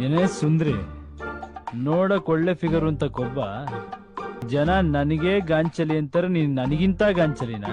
ಏನೇ ಸುಂದ್ರಿ. ನೋಡಕ್ ಒಳ್ಳೆ ಫಿಗರ್ ಅಂತ ಕೊಬ್ಬ ಜನ ನನಗೆ ಗಾಂಚಲಿ ಅಂತಾರೆ ನೀನ್ ನನಗಿಂತ ಗಾಂಚಲಿನ?